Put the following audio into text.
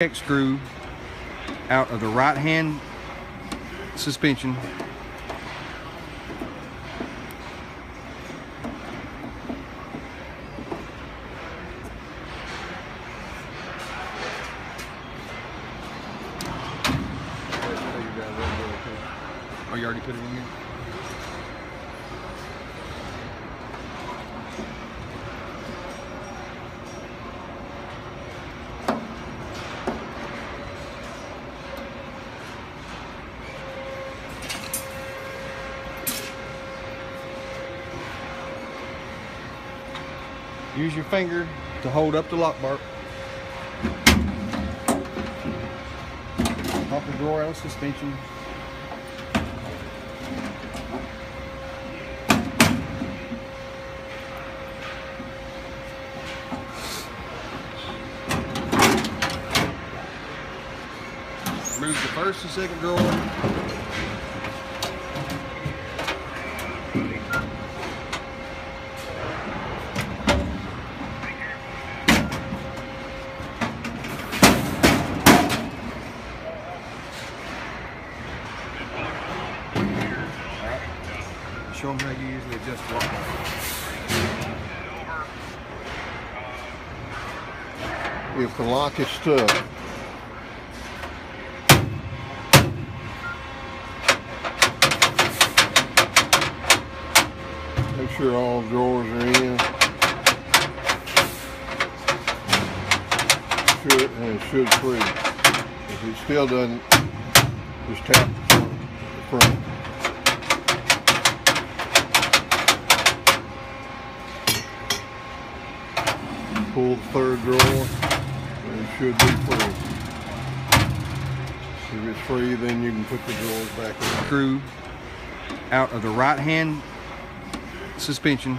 check screw out of the right hand suspension Oh, you already put it in here? Use your finger to hold up the lock bar. Pop the drawer out of suspension. Move the first and second drawer. Show them how you usually adjust lock. If the lock is stuck, make sure all drawers are in. Should and it should free. If it still doesn't, just tap the front. The third drawer, and it should be free. If it's free, then you can put the drawers back in. Screw out of the right hand suspension